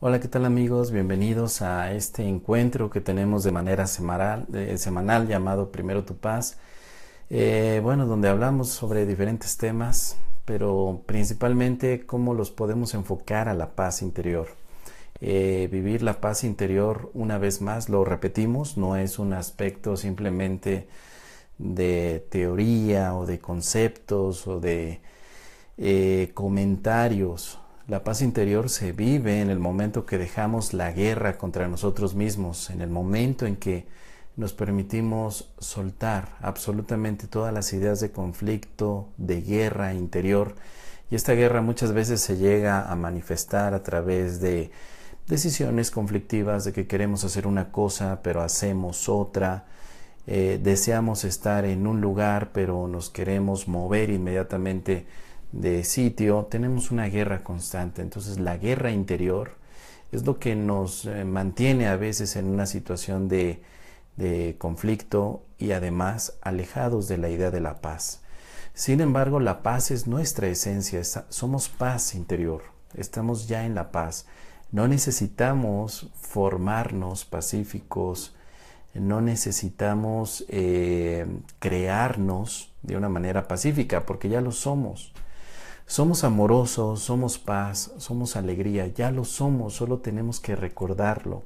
Hola, ¿qué tal amigos? Bienvenidos a este encuentro que tenemos de manera semanal, semanal llamado Primero tu paz. Eh, bueno, donde hablamos sobre diferentes temas, pero principalmente cómo los podemos enfocar a la paz interior. Eh, vivir la paz interior, una vez más, lo repetimos, no es un aspecto simplemente de teoría o de conceptos o de eh, comentarios la paz interior se vive en el momento que dejamos la guerra contra nosotros mismos, en el momento en que nos permitimos soltar absolutamente todas las ideas de conflicto, de guerra interior. Y esta guerra muchas veces se llega a manifestar a través de decisiones conflictivas de que queremos hacer una cosa pero hacemos otra. Eh, deseamos estar en un lugar pero nos queremos mover inmediatamente de sitio, tenemos una guerra constante. Entonces la guerra interior es lo que nos eh, mantiene a veces en una situación de, de conflicto y además alejados de la idea de la paz. Sin embargo, la paz es nuestra esencia, somos paz interior, estamos ya en la paz. No necesitamos formarnos pacíficos, no necesitamos eh, crearnos de una manera pacífica, porque ya lo somos. Somos amorosos, somos paz, somos alegría, ya lo somos, solo tenemos que recordarlo.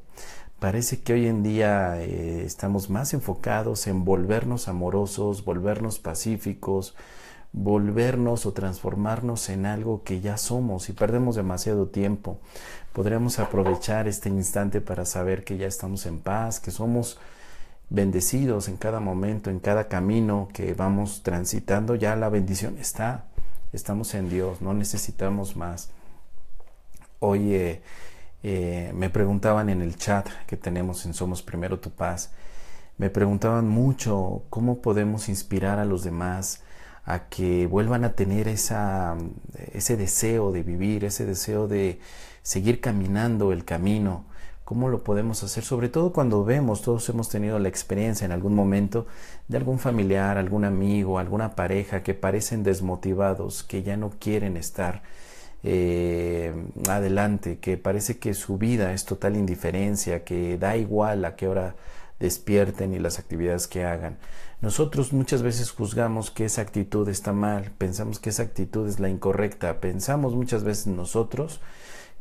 Parece que hoy en día eh, estamos más enfocados en volvernos amorosos, volvernos pacíficos, volvernos o transformarnos en algo que ya somos y perdemos demasiado tiempo. Podríamos aprovechar este instante para saber que ya estamos en paz, que somos bendecidos en cada momento, en cada camino que vamos transitando, ya la bendición está estamos en Dios, no necesitamos más. Hoy eh, me preguntaban en el chat que tenemos en Somos Primero Tu Paz, me preguntaban mucho cómo podemos inspirar a los demás a que vuelvan a tener esa, ese deseo de vivir, ese deseo de seguir caminando el camino, ¿Cómo lo podemos hacer? Sobre todo cuando vemos, todos hemos tenido la experiencia en algún momento de algún familiar, algún amigo, alguna pareja que parecen desmotivados, que ya no quieren estar eh, adelante, que parece que su vida es total indiferencia, que da igual a qué hora despierten y las actividades que hagan. Nosotros muchas veces juzgamos que esa actitud está mal, pensamos que esa actitud es la incorrecta, pensamos muchas veces nosotros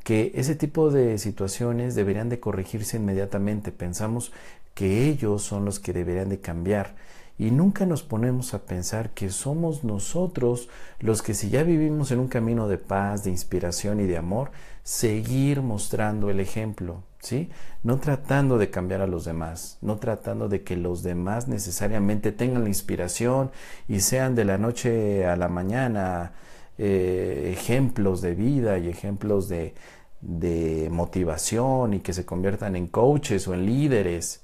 que ese tipo de situaciones deberían de corregirse inmediatamente. Pensamos que ellos son los que deberían de cambiar y nunca nos ponemos a pensar que somos nosotros los que si ya vivimos en un camino de paz, de inspiración y de amor, seguir mostrando el ejemplo, ¿sí? No tratando de cambiar a los demás, no tratando de que los demás necesariamente tengan la inspiración y sean de la noche a la mañana eh, ejemplos de vida y ejemplos de, de motivación y que se conviertan en coaches o en líderes.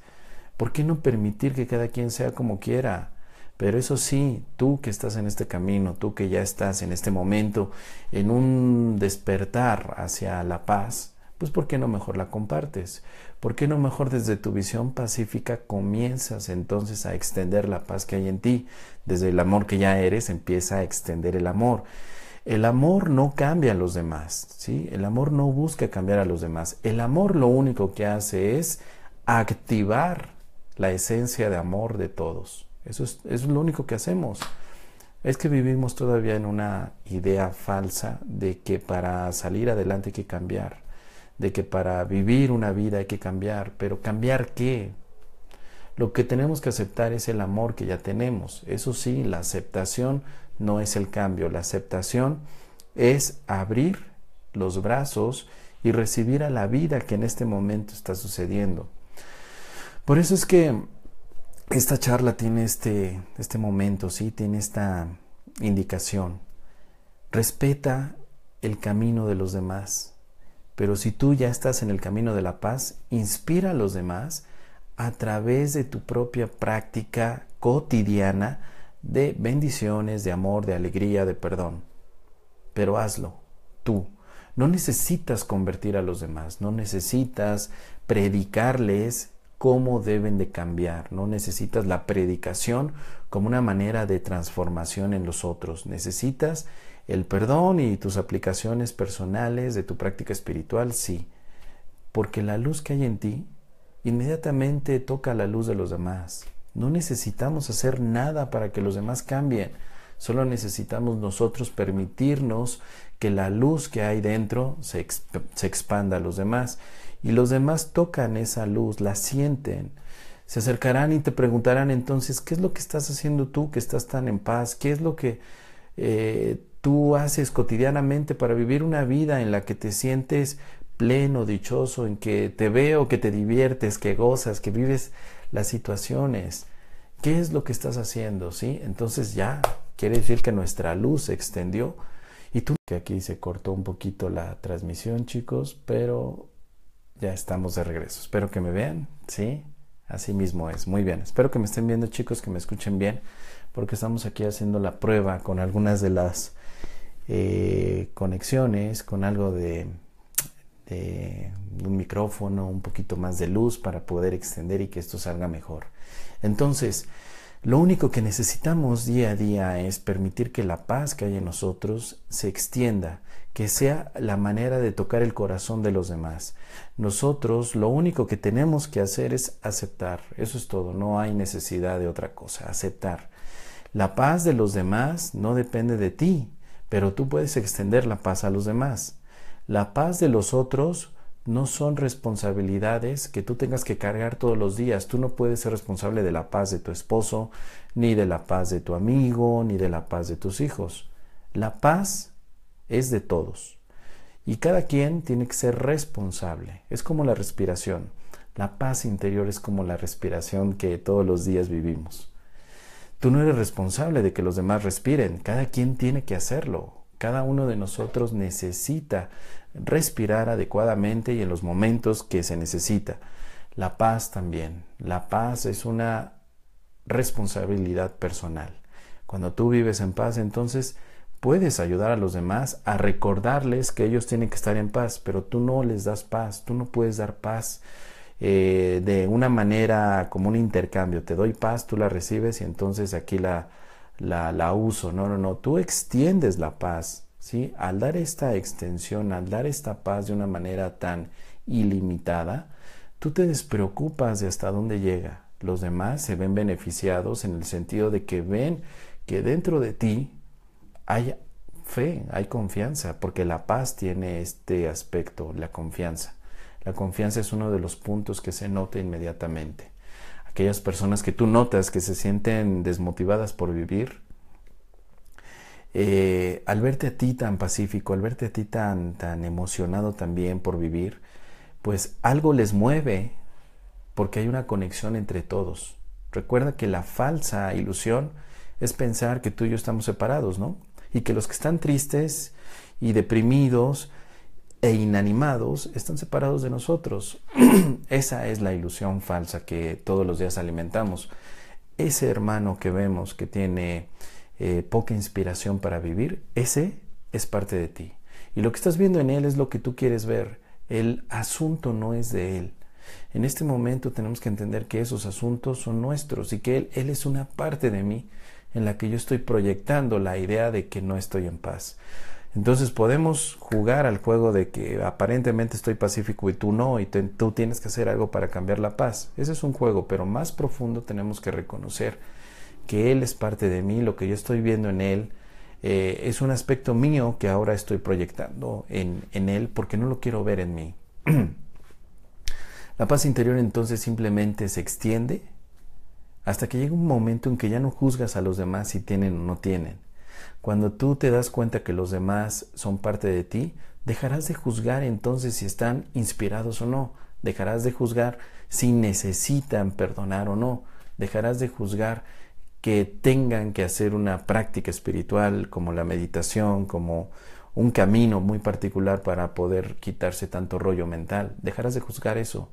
¿Por qué no permitir que cada quien sea como quiera? Pero eso sí, tú que estás en este camino, tú que ya estás en este momento, en un despertar hacia la paz, pues ¿por qué no mejor la compartes? ¿Por qué no mejor desde tu visión pacífica comienzas entonces a extender la paz que hay en ti? Desde el amor que ya eres empieza a extender el amor. El amor no cambia a los demás, ¿sí? El amor no busca cambiar a los demás. El amor lo único que hace es activar la esencia de amor de todos. Eso es, es lo único que hacemos. Es que vivimos todavía en una idea falsa de que para salir adelante hay que cambiar, de que para vivir una vida hay que cambiar, pero ¿cambiar qué? Lo que tenemos que aceptar es el amor que ya tenemos. Eso sí, la aceptación no es el cambio. La aceptación es abrir los brazos y recibir a la vida que en este momento está sucediendo. Por eso es que esta charla tiene este, este momento, ¿sí? tiene esta indicación. Respeta el camino de los demás. Pero si tú ya estás en el camino de la paz, inspira a los demás a través de tu propia práctica cotidiana de bendiciones, de amor, de alegría, de perdón. Pero hazlo, tú. No necesitas convertir a los demás, no necesitas predicarles cómo deben de cambiar, no necesitas la predicación como una manera de transformación en los otros, necesitas el perdón y tus aplicaciones personales de tu práctica espiritual, sí, porque la luz que hay en ti inmediatamente toca la luz de los demás. No necesitamos hacer nada para que los demás cambien. Solo necesitamos nosotros permitirnos que la luz que hay dentro se, se, expanda a los demás. Y los demás tocan esa luz, la sienten. Se acercarán y te preguntarán entonces, ¿qué es lo que estás haciendo tú que estás tan en paz? ¿Qué es lo que eh, tú haces cotidianamente para vivir una vida en la que te sientes pleno, dichoso, en que te veo, que te diviertes, que gozas, que vives las situaciones. ¿Qué es lo que estás haciendo? ¿Sí? Entonces ya quiere decir que nuestra luz se extendió. Y tú, que aquí se cortó un poquito la transmisión, chicos, pero ya estamos de regreso. Espero que me vean, ¿sí? Así mismo es. Muy bien. Espero que me estén viendo, chicos, que me escuchen bien, porque estamos aquí haciendo la prueba con algunas de las eh, conexiones, con algo de un micrófono, un poquito más de luz para poder extender y que esto salga mejor. Entonces, lo único que necesitamos día a día es permitir que la paz que hay en nosotros se extienda, que sea la manera de tocar el corazón de los demás. Nosotros lo único que tenemos que hacer es aceptar, eso es todo, no hay necesidad de otra cosa, aceptar. La paz de los demás no depende de ti, pero tú puedes extender la paz a los demás. La paz de los otros no son responsabilidades que tú tengas que cargar todos los días. Tú no puedes ser responsable de la paz de tu esposo, ni de la paz de tu amigo, ni de la paz de tus hijos. La paz es de todos. Y cada quien tiene que ser responsable. Es como la respiración. La paz interior es como la respiración que todos los días vivimos. Tú no eres responsable de que los demás respiren. Cada quien tiene que hacerlo. Cada uno de nosotros necesita respirar adecuadamente y en los momentos que se necesita. La paz también. La paz es una responsabilidad personal. Cuando tú vives en paz, entonces puedes ayudar a los demás a recordarles que ellos tienen que estar en paz, pero tú no les das paz, tú no puedes dar paz eh, de una manera como un intercambio. Te doy paz, tú la recibes y entonces aquí la, la, la uso. No, no, no, tú extiendes la paz. Al dar esta extensión, al dar esta paz de una manera tan ilimitada, tú te despreocupas de hasta dónde llega. Los demás se ven beneficiados en el sentido de que ven que dentro de ti hay fe, hay confianza, porque la paz tiene este aspecto, la confianza. La confianza es uno de los puntos que se nota inmediatamente aquellas personas que tú notas que se sienten desmotivadas por vivir, eh, al verte a ti tan pacífico, al verte a ti tan, tan emocionado también por vivir, pues algo les mueve porque hay una conexión entre todos. Recuerda que la falsa ilusión es pensar que tú y yo estamos separados, ¿no? Y que los que están tristes y deprimidos e inanimados están separados de nosotros. Esa es la ilusión falsa que todos los días alimentamos. Ese hermano que vemos que tiene eh, poca inspiración para vivir, ese es parte de ti. Y lo que estás viendo en él es lo que tú quieres ver. El asunto no es de él. En este momento tenemos que entender que esos asuntos son nuestros y que él, él es una parte de mí en la que yo estoy proyectando la idea de que no estoy en paz. Entonces podemos jugar al juego de que aparentemente estoy pacífico y tú no, y tú tienes que hacer algo para cambiar la paz. Ese es un juego, pero más profundo tenemos que reconocer que Él es parte de mí, lo que yo estoy viendo en Él eh, es un aspecto mío que ahora estoy proyectando en, en Él porque no lo quiero ver en mí. la paz interior entonces simplemente se extiende hasta que llega un momento en que ya no juzgas a los demás si tienen o no tienen. Cuando tú te das cuenta que los demás son parte de ti, dejarás de juzgar entonces si están inspirados o no, dejarás de juzgar si necesitan perdonar o no, dejarás de juzgar que tengan que hacer una práctica espiritual como la meditación, como un camino muy particular para poder quitarse tanto rollo mental. Dejarás de juzgar eso,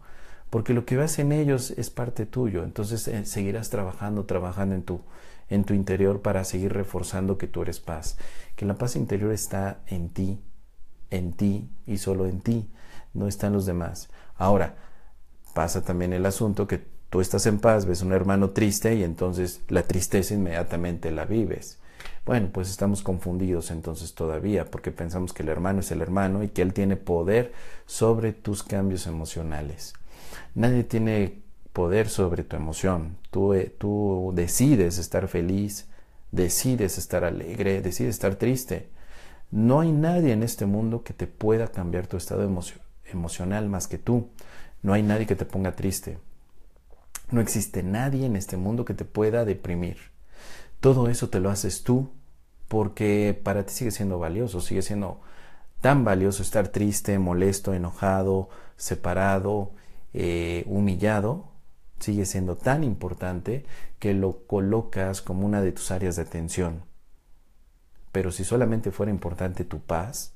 porque lo que ves en ellos es parte tuyo, entonces eh, seguirás trabajando, trabajando en tu en tu interior para seguir reforzando que tú eres paz. Que la paz interior está en ti, en ti y solo en ti, no está en los demás. Ahora, pasa también el asunto que tú estás en paz, ves un hermano triste y entonces la tristeza inmediatamente la vives. Bueno, pues estamos confundidos entonces todavía porque pensamos que el hermano es el hermano y que él tiene poder sobre tus cambios emocionales. Nadie tiene poder sobre tu emoción. Tú, eh, tú decides estar feliz, decides estar alegre, decides estar triste. No hay nadie en este mundo que te pueda cambiar tu estado emocional más que tú. No hay nadie que te ponga triste. No existe nadie en este mundo que te pueda deprimir. Todo eso te lo haces tú porque para ti sigue siendo valioso, sigue siendo tan valioso estar triste, molesto, enojado, separado, eh, humillado, sigue siendo tan importante que lo colocas como una de tus áreas de atención. Pero si solamente fuera importante tu paz,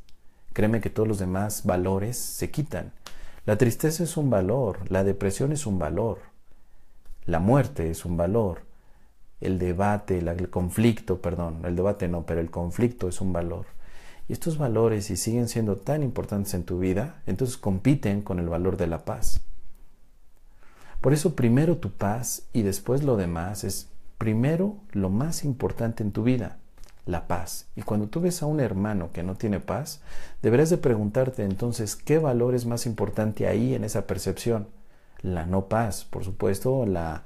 créeme que todos los demás valores se quitan. La tristeza es un valor, la depresión es un valor, la muerte es un valor, el debate, el conflicto, perdón, el debate no, pero el conflicto es un valor. Y estos valores, si siguen siendo tan importantes en tu vida, entonces compiten con el valor de la paz. Por eso primero tu paz y después lo demás es primero lo más importante en tu vida, la paz. Y cuando tú ves a un hermano que no tiene paz, deberás de preguntarte entonces qué valor es más importante ahí en esa percepción. La no paz, por supuesto, la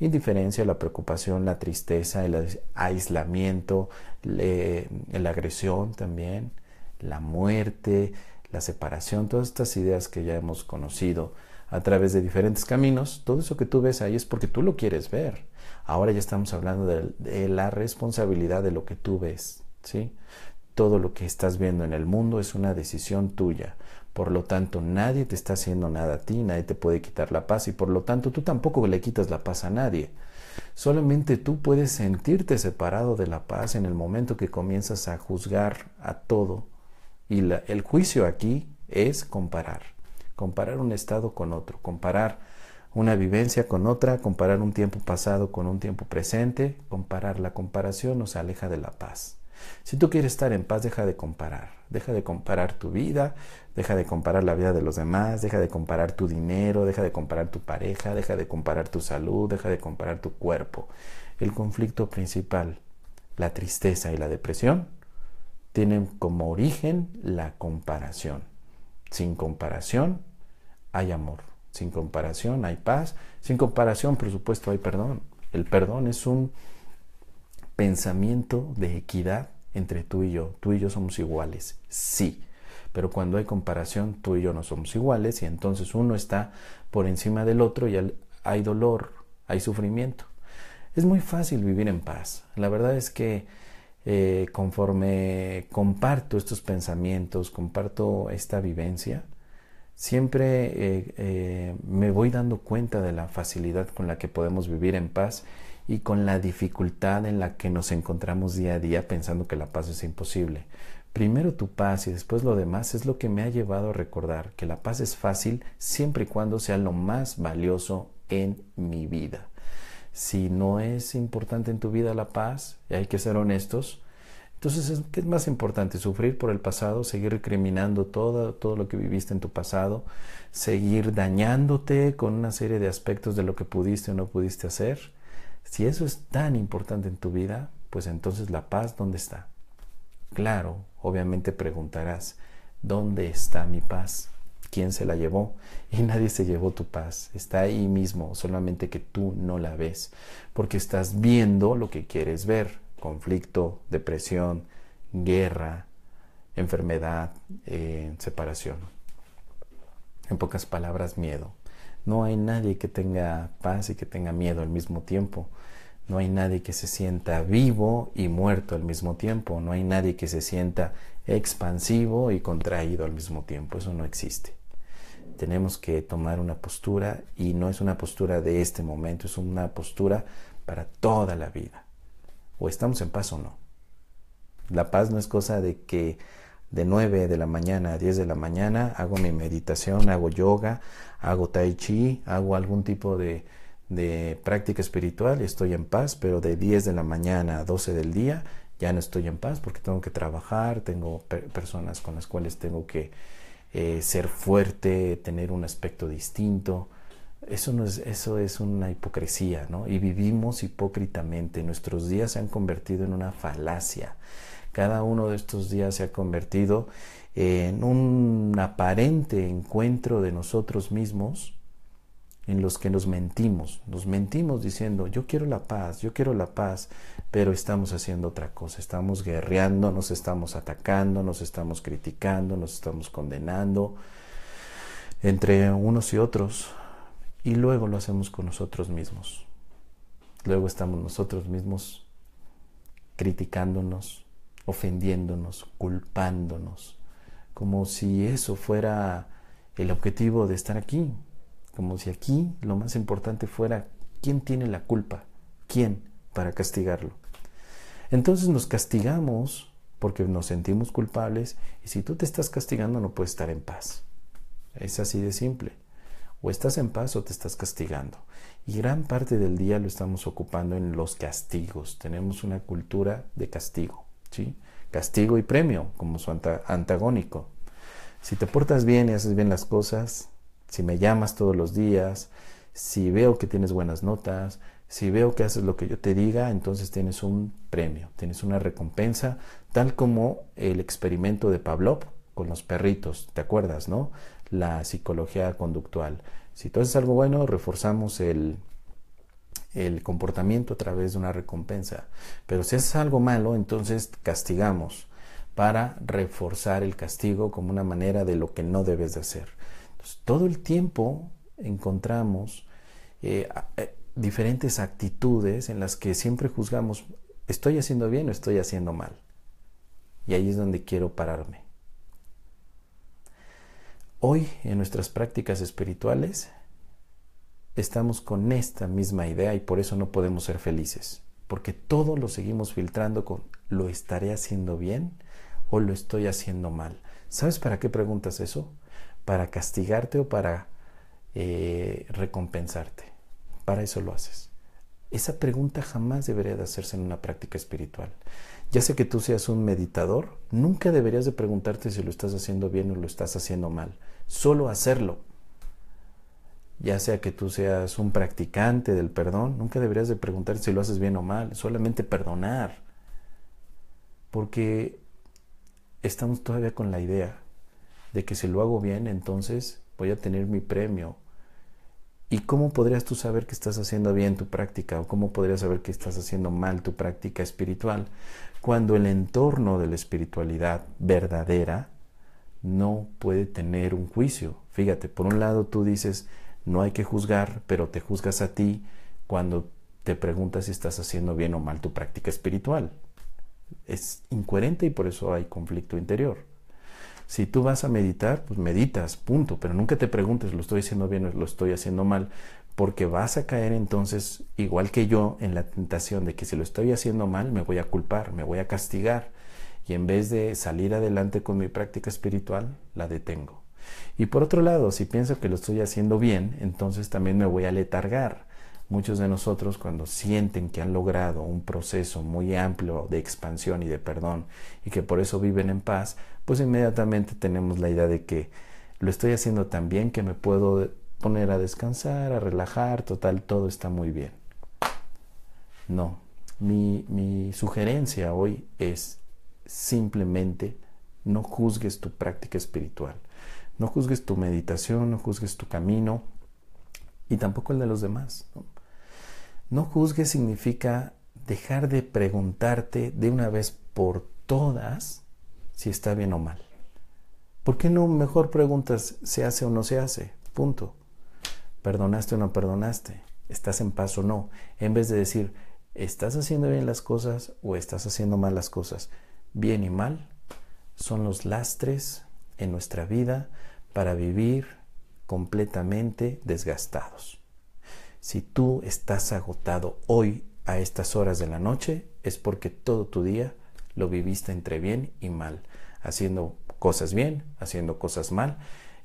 indiferencia, la preocupación, la tristeza, el aislamiento, la agresión también, la muerte, la separación, todas estas ideas que ya hemos conocido a través de diferentes caminos, todo eso que tú ves ahí es porque tú lo quieres ver. Ahora ya estamos hablando de, la responsabilidad de lo que tú ves, ¿sí? Todo lo que estás viendo en el mundo es una decisión tuya. Por lo tanto, nadie te está haciendo nada a ti, nadie te puede quitar la paz y por lo tanto tú tampoco le quitas la paz a nadie. Solamente tú puedes sentirte separado de la paz en el momento que comienzas a juzgar a todo. Y el juicio aquí es comparar comparar un estado con otro, comparar una vivencia con otra, comparar un tiempo pasado con un tiempo presente, comparar. La comparación nos aleja de la paz. Si tú quieres estar en paz, deja de comparar. Deja de comparar tu vida, deja de comparar la vida de los demás, deja de comparar tu dinero, deja de comparar tu pareja, deja de comparar tu salud, deja de comparar tu cuerpo. El conflicto principal, la tristeza y la depresión, tienen como origen la comparación. Sin comparación hay amor. Sin comparación hay paz. Sin comparación, por supuesto, hay perdón. El perdón es un pensamiento de equidad entre tú y yo. Tú y yo somos iguales, sí. Pero cuando hay comparación, tú y yo no somos iguales y entonces uno está por encima del otro y hay dolor, hay sufrimiento. Es muy fácil vivir en paz. La verdad es que eh, conforme comparto estos pensamientos, comparto esta vivencia, siempre eh, eh, me voy dando cuenta de la facilidad con la que podemos vivir en paz y con la dificultad en la que nos encontramos día a día pensando que la paz es imposible. Primero tu paz y después lo demás es lo que me ha llevado a recordar que la paz es fácil siempre y cuando sea lo más valioso en mi vida si no es importante en tu vida la paz, y hay que ser honestos, entonces, ¿qué es más importante? ¿Sufrir por el pasado? ¿Seguir recriminando todo, todo lo que viviste en tu pasado? ¿Seguir dañándote con una serie de aspectos de lo que pudiste o no pudiste hacer? Si eso es tan importante en tu vida, pues entonces la paz, ¿dónde está? Claro, obviamente preguntarás, ¿dónde está mi paz? quién se la llevó y nadie se llevó tu paz. Está ahí mismo, solamente que tú no la ves, porque estás viendo lo que quieres ver. Conflicto, depresión, guerra, enfermedad, eh, separación. En pocas palabras, miedo. No hay nadie que tenga paz y que tenga miedo al mismo tiempo. No hay nadie que se sienta vivo y muerto al mismo tiempo. No hay nadie que se sienta expansivo y contraído al mismo tiempo. Eso no existe tenemos que tomar una postura y no es una postura de este momento, es una postura para toda la vida. O estamos en paz o no. La paz no es cosa de que de 9 de la mañana a 10 de la mañana hago mi meditación, hago yoga, hago tai chi, hago algún tipo de, de práctica espiritual y estoy en paz, pero de 10 de la mañana a 12 del día ya no estoy en paz porque tengo que trabajar, tengo personas con las cuales tengo que eh, ser fuerte, tener un aspecto distinto. Eso, no es, eso es una hipocresía, ¿no? Y vivimos hipócritamente. Nuestros días se han convertido en una falacia. Cada uno de estos días se ha convertido en un aparente encuentro de nosotros mismos en los que nos mentimos, nos mentimos diciendo, yo quiero la paz, yo quiero la paz, pero estamos haciendo otra cosa, estamos guerreando, nos estamos atacando, nos estamos criticando, nos estamos condenando entre unos y otros, y luego lo hacemos con nosotros mismos. Luego estamos nosotros mismos criticándonos, ofendiéndonos, culpándonos, como si eso fuera el objetivo de estar aquí, como si aquí lo más importante fuera quién tiene la culpa, quién para castigarlo. Entonces nos castigamos porque nos sentimos culpables y si tú te estás castigando no puedes estar en paz. Es así de simple. O estás en paz o te estás castigando. Y gran parte del día lo estamos ocupando en los castigos. Tenemos una cultura de castigo. Castigo y premio como su antagónico. Si te portas bien y haces bien las cosas, si me llamas todos los días, si veo que tienes buenas notas, si veo que haces lo que yo te diga, entonces tienes un premio, tienes una recompensa, tal como el experimento de Pavlov con los perritos, ¿te acuerdas, no? La psicología conductual. Si tú haces algo bueno, reforzamos el, el comportamiento a través de una recompensa. Pero si haces algo malo, entonces castigamos para reforzar el castigo como una manera de lo que no debes de hacer todo el tiempo encontramos eh, eh, diferentes actitudes en las que siempre juzgamos, ¿estoy haciendo bien o estoy haciendo mal? Y ahí es donde quiero pararme. Hoy en nuestras prácticas espirituales estamos con esta misma idea y por eso no podemos ser felices, porque todo lo seguimos filtrando con ¿lo estaré haciendo bien o lo estoy haciendo mal? ¿Sabes para qué preguntas eso? para castigarte o para eh, recompensarte. Para eso lo haces. Esa pregunta jamás debería de hacerse en una práctica espiritual. Ya sé que tú seas un meditador, nunca deberías de preguntarte si lo estás haciendo bien o lo estás haciendo mal. Solo hacerlo. Ya sea que tú seas un practicante del perdón, nunca deberías de preguntar si lo haces bien o mal. Solamente perdonar. Porque estamos todavía con la idea de que si lo hago bien, entonces voy a tener mi premio. ¿Y cómo podrías tú saber que estás haciendo bien tu práctica o cómo podrías saber que estás haciendo mal tu práctica espiritual cuando el entorno de la espiritualidad verdadera no puede tener un juicio? Fíjate, por un lado tú dices, no hay que juzgar, pero te juzgas a ti cuando te preguntas si estás haciendo bien o mal tu práctica espiritual. Es incoherente y por eso hay conflicto interior. Si tú vas a meditar, pues meditas, punto, pero nunca te preguntes, lo estoy haciendo bien o lo estoy haciendo mal, porque vas a caer entonces, igual que yo, en la tentación de que si lo estoy haciendo mal, me voy a culpar, me voy a castigar, y en vez de salir adelante con mi práctica espiritual, la detengo. Y por otro lado, si pienso que lo estoy haciendo bien, entonces también me voy a letargar. Muchos de nosotros cuando sienten que han logrado un proceso muy amplio de expansión y de perdón y que por eso viven en paz, pues inmediatamente tenemos la idea de que lo estoy haciendo tan bien que me puedo poner a descansar, a relajar, total, todo está muy bien. No, mi, mi sugerencia hoy es simplemente no juzgues tu práctica espiritual, no juzgues tu meditación, no juzgues tu camino y tampoco el de los demás. No, no juzgues significa dejar de preguntarte de una vez por todas si está bien o mal. ¿Por qué no mejor preguntas se hace o no se hace? Punto. ¿Perdonaste o no perdonaste? ¿Estás en paz o no? En vez de decir, ¿estás haciendo bien las cosas o estás haciendo mal las cosas? Bien y mal son los lastres en nuestra vida para vivir completamente desgastados. Si tú estás agotado hoy a estas horas de la noche, es porque todo tu día lo viviste entre bien y mal, haciendo cosas bien, haciendo cosas mal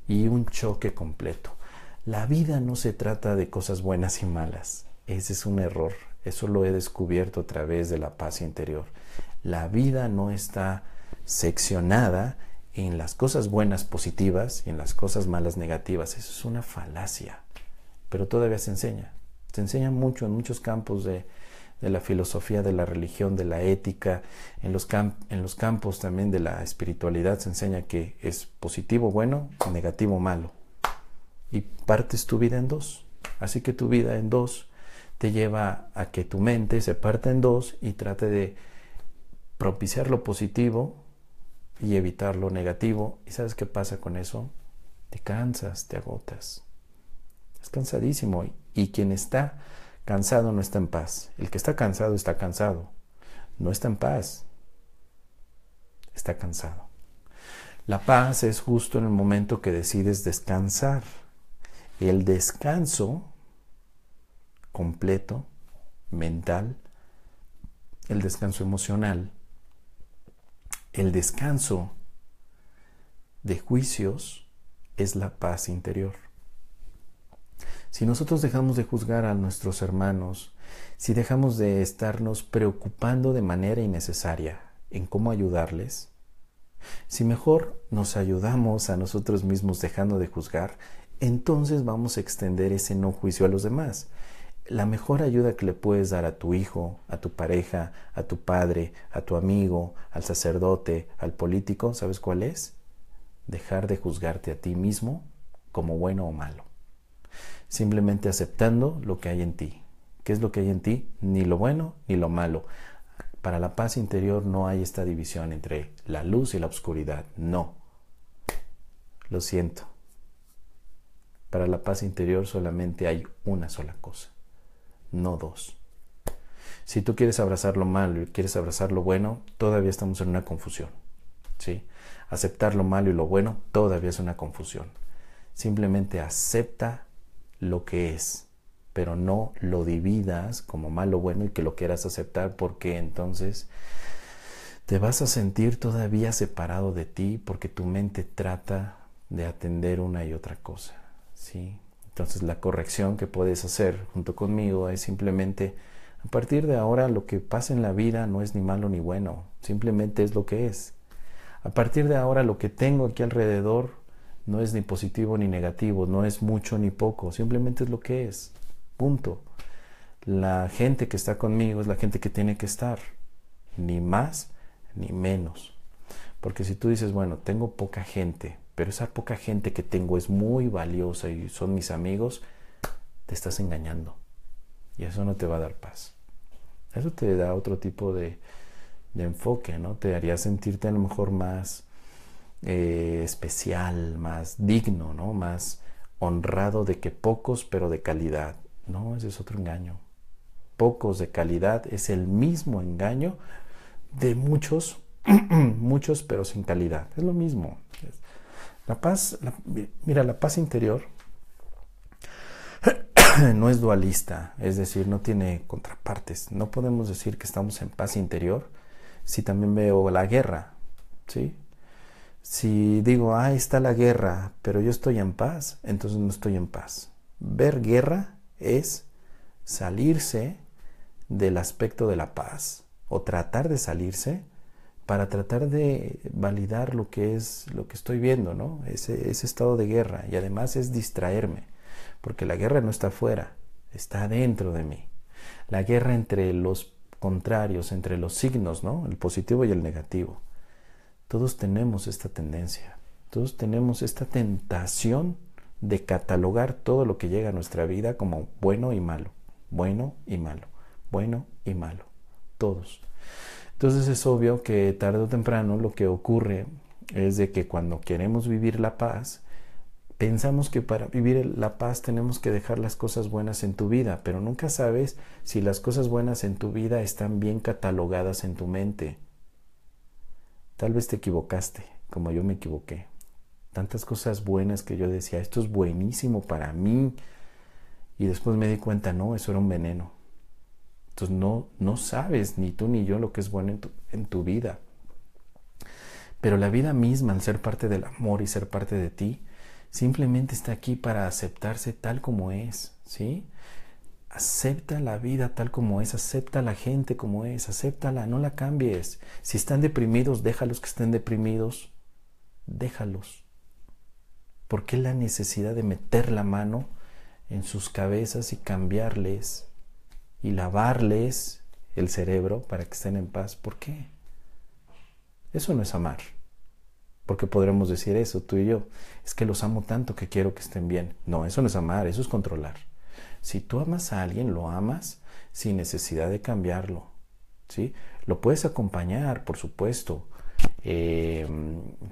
y un choque completo. La vida no se trata de cosas buenas y malas. Ese es un error. Eso lo he descubierto a través de la paz interior. La vida no está seccionada en las cosas buenas positivas y en las cosas malas negativas. Eso es una falacia. pero todavía se enseña. Se enseña mucho en muchos campos de, la filosofía, de la religión, de la ética, en los, en los campos también de la espiritualidad se enseña que es positivo bueno, negativo malo. Y partes tu vida en dos. Así que tu vida en dos te lleva a que tu mente se parta en dos y trate de propiciar lo positivo y evitar lo negativo. ¿Y sabes qué pasa con eso? Te cansas, te agotas. Es cansadísimo. Y quien está cansado no está en paz. El que está cansado está cansado. No está en paz. Está cansado. La paz es justo en el momento que decides descansar. El descanso completo, mental, el descanso emocional, el descanso de juicios es la paz interior. Si nosotros dejamos de juzgar a nuestros hermanos, si dejamos de estarnos preocupando de manera innecesaria en cómo ayudarles, si mejor nos ayudamos a nosotros mismos dejando de juzgar, entonces vamos a extender ese no juicio a los demás. La mejor ayuda que le puedes dar a tu hijo, a tu pareja, a tu padre, a tu amigo, al sacerdote, al político, ¿sabes cuál es? Dejar de juzgarte a ti mismo como bueno o malo simplemente aceptando lo que hay en ti. ¿Qué es lo que hay en ti? Ni lo bueno ni lo malo. Para la paz interior no hay esta división entre la luz y la oscuridad. No. Lo siento. Para la paz interior solamente hay una sola cosa, no dos. Si tú quieres abrazar lo malo y quieres abrazar lo bueno, todavía estamos en una confusión. ¿sí? Aceptar lo malo y lo bueno todavía es una confusión. Simplemente acepta lo que es, pero no lo dividas como malo bueno y que lo quieras aceptar porque entonces te vas a sentir todavía separado de ti porque tu mente trata de atender una y otra cosa, ¿sí? Entonces la corrección que puedes hacer junto conmigo es simplemente a partir de ahora lo que pasa en la vida no es ni malo ni bueno, simplemente es lo que es. A partir de ahora lo que tengo aquí alrededor no es ni positivo ni negativo, no es mucho ni poco, simplemente es lo que es. Punto. La gente que está conmigo es la gente que tiene que estar, ni más ni menos. Porque si tú dices, bueno, tengo poca gente, pero esa poca gente que tengo es muy valiosa y son mis amigos, te estás engañando. Y eso no te va a dar paz. Eso te da otro tipo de, de enfoque, ¿no? Te haría sentirte a lo mejor más eh, especial, más digno, ¿no? Más honrado de que pocos, pero de calidad. No, ese es otro engaño. Pocos de calidad es el mismo engaño de muchos, muchos, pero sin calidad. Es lo mismo. La paz, mira, la paz interior no es dualista, es decir, no tiene contrapartes. No podemos decir que estamos en paz interior si también veo la guerra, ¿sí? Si digo, ah, está la guerra, pero yo estoy en paz, entonces no estoy en paz. Ver guerra es salirse del aspecto de la paz o tratar de salirse para tratar de validar lo que es lo que estoy viendo, ¿no? Ese, ese estado de guerra y además es distraerme, porque la guerra no está afuera, está dentro de mí. La guerra entre los contrarios, entre los signos, ¿no? El positivo y el negativo. Todos tenemos esta tendencia, todos tenemos esta tentación de catalogar todo lo que llega a nuestra vida como bueno y malo, bueno y malo, bueno y malo, todos. Entonces es obvio que tarde o temprano lo que ocurre es de que cuando queremos vivir la paz, pensamos que para vivir la paz tenemos que dejar las cosas buenas en tu vida, pero nunca sabes si las cosas buenas en tu vida están bien catalogadas en tu mente. Tal vez te equivocaste, como yo me equivoqué. Tantas cosas buenas que yo decía, esto es buenísimo para mí. Y después me di cuenta, no, eso era un veneno. Entonces no, no sabes ni tú ni yo lo que es bueno en tu, en tu vida. Pero la vida misma, al ser parte del amor y ser parte de ti, simplemente está aquí para aceptarse tal como es, ¿sí? Acepta la vida tal como es, acepta la gente como es, acéptala, no la cambies. Si están deprimidos, déjalos que estén deprimidos, déjalos. ¿Por qué la necesidad de meter la mano en sus cabezas y cambiarles y lavarles el cerebro para que estén en paz. ¿Por qué? Eso no es amar. Porque podremos decir eso, tú y yo. Es que los amo tanto que quiero que estén bien. No, eso no es amar, eso es controlar. Si tú amas a alguien, lo amas sin necesidad de cambiarlo. ¿sí? Lo puedes acompañar, por supuesto. Eh,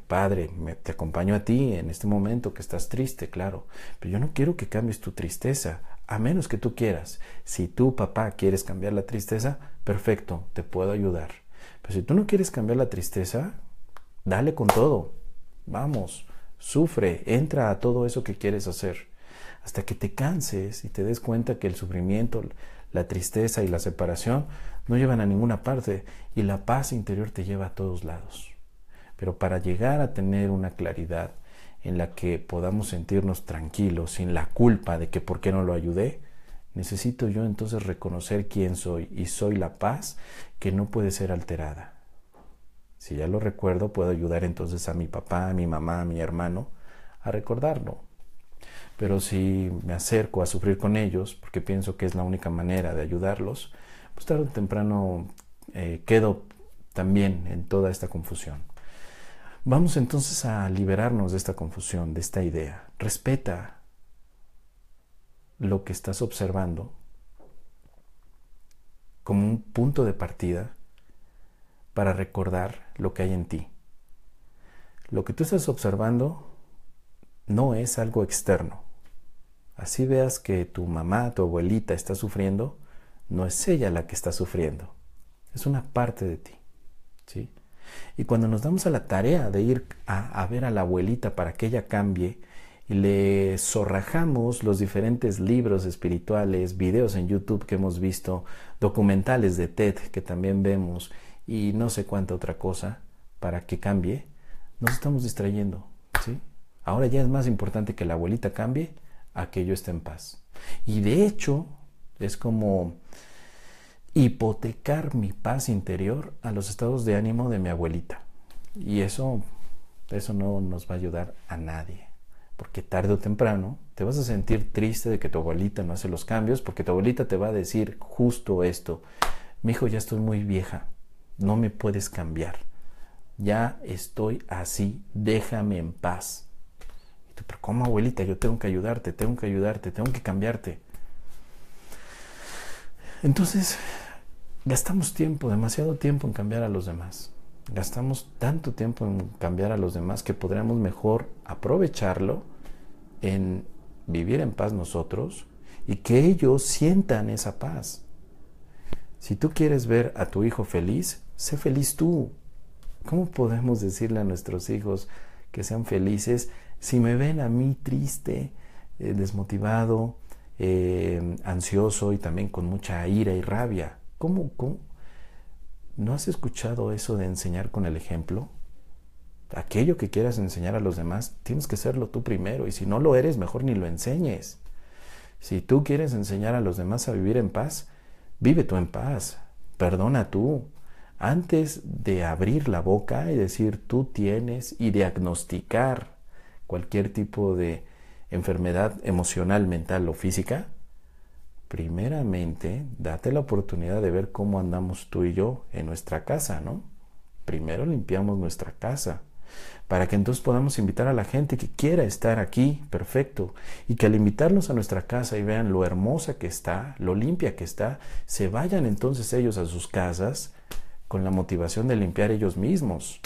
padre, me, te acompaño a ti en este momento que estás triste, claro, pero yo no quiero que cambies tu tristeza, a menos que tú quieras. Si tú, papá, quieres cambiar la tristeza, perfecto, te puedo ayudar. Pero si tú no quieres cambiar la tristeza, dale con todo. Vamos, sufre, entra a todo eso que quieres hacer, hasta que te canses y te des cuenta que el sufrimiento, la tristeza y la separación no llevan a ninguna parte y la paz interior te lleva a todos lados. Pero para llegar a tener una claridad en la que podamos sentirnos tranquilos, sin la culpa de que por qué no lo ayudé, necesito yo entonces reconocer quién soy y soy la paz que no puede ser alterada. Si ya lo recuerdo, puedo ayudar entonces a mi papá, a mi mamá, a mi hermano a recordarlo. Pero si me acerco a sufrir con ellos, porque pienso que es la única manera de ayudarlos, pues tarde o temprano eh, quedo también en toda esta confusión. Vamos entonces a liberarnos de esta confusión, de esta idea. Respeta lo que estás observando como un punto de partida para recordar lo que hay en ti. Lo que tú estás observando no es algo externo. Así veas que tu mamá, tu abuelita está sufriendo, no es ella la que está sufriendo. Es una parte de ti. ¿sí? Y cuando nos damos a la tarea de ir a, ver a la abuelita para que ella cambie, y le zorrajamos los diferentes libros espirituales, videos en YouTube que hemos visto, documentales de TED que también vemos, y no sé cuánta otra cosa para que cambie, nos estamos distrayendo, ¿sí? Ahora ya es más importante que la abuelita cambie a que yo esté en paz. Y de hecho, es como hipotecar mi paz interior a los estados de ánimo de mi abuelita. Y eso, eso no nos va a ayudar a nadie. Porque tarde o temprano te vas a sentir triste de que tu abuelita no hace los cambios, porque tu abuelita te va a decir justo esto. Mi hijo, ya estoy muy vieja no me puedes cambiar. Ya estoy así, déjame en paz. pero ¿cómo abuelita? Yo tengo que ayudarte, tengo que ayudarte, tengo que cambiarte. Entonces, gastamos tiempo, demasiado tiempo en cambiar a los demás. Gastamos tanto tiempo en cambiar a los demás que podríamos mejor aprovecharlo en vivir en paz nosotros y que ellos sientan esa paz. Si tú quieres ver a tu hijo feliz, sé feliz tú. ¿Cómo podemos decirle a nuestros hijos que sean felices si me ven a mí triste, eh, desmotivado, eh, ansioso y también con mucha ira y rabia? ¿Cómo, ¿Cómo? ¿No has escuchado eso de enseñar con el ejemplo? Aquello que quieras enseñar a los demás, tienes que serlo tú primero y si no lo eres, mejor ni lo enseñes. Si tú quieres enseñar a los demás a vivir en paz, vive tú en paz, perdona tú, antes de abrir la boca y decir tú tienes y diagnosticar cualquier tipo de enfermedad emocional, mental o física, primeramente date la oportunidad de ver cómo andamos tú y yo en nuestra casa, ¿no? Primero limpiamos nuestra casa para que entonces podamos invitar a la gente que quiera estar aquí, perfecto, y que al invitarnos a nuestra casa y vean lo hermosa que está, lo limpia que está, se vayan entonces ellos a sus casas con la motivación de limpiar ellos mismos.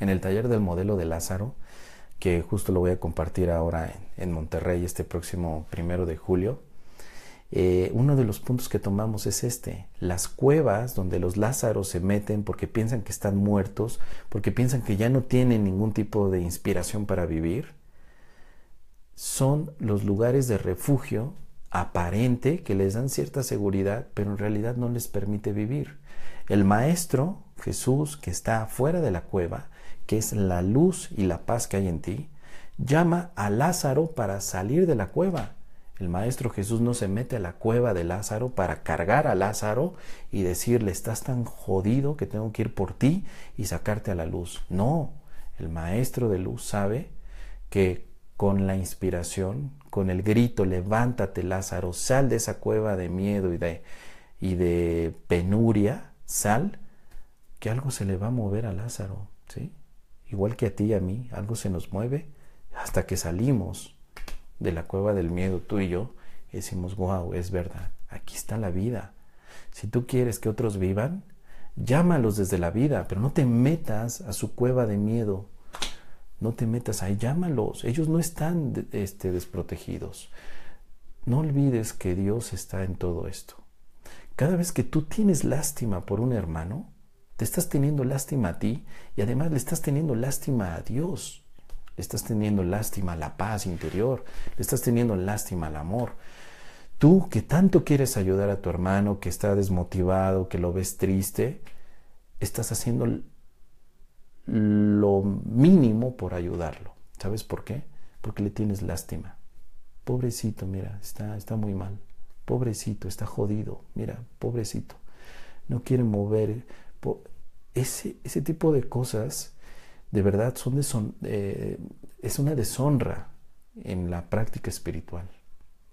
En el taller del modelo de Lázaro, que justo lo voy a compartir ahora en, Monterrey este próximo primero de julio, eh, uno de los puntos que tomamos es este, las cuevas donde los Lázaros se meten porque piensan que están muertos, porque piensan que ya no tienen ningún tipo de inspiración para vivir, son los lugares de refugio aparente que les dan cierta seguridad, pero en realidad no les permite vivir. El Maestro, Jesús, que está fuera de la cueva, que es la luz y la paz que hay en ti, llama a Lázaro para salir de la cueva. El Maestro Jesús no se mete a la cueva de Lázaro para cargar a Lázaro y decirle, estás tan jodido que tengo que ir por ti y sacarte a la luz. No, el Maestro de luz sabe que con la inspiración, con el grito, levántate Lázaro, sal de esa cueva de miedo y de, y de penuria, sal, que algo se le va a mover a Lázaro, ¿sí? Igual que a ti y a mí, algo se nos mueve hasta que salimos de la cueva del miedo, tú y yo, decimos, wow, es verdad, aquí está la vida. Si tú quieres que otros vivan, llámalos desde la vida, pero no te metas a su cueva de miedo, no te metas ahí, llámalos. Ellos no están este, desprotegidos. No olvides que Dios está en todo esto. Cada vez que tú tienes lástima por un hermano, te estás teniendo lástima a ti y además le estás teniendo lástima a Dios. Estás teniendo lástima a la paz interior, estás teniendo lástima al amor. Tú que tanto quieres ayudar a tu hermano, que está desmotivado, que lo ves triste, estás haciendo lo mínimo por ayudarlo. ¿Sabes por qué? Porque le tienes lástima. Pobrecito, mira, está, está muy mal. Pobrecito, está jodido. Mira, pobrecito. No quiere mover. Ese, ese tipo de cosas, de verdad, son eh, es una deshonra en la práctica espiritual.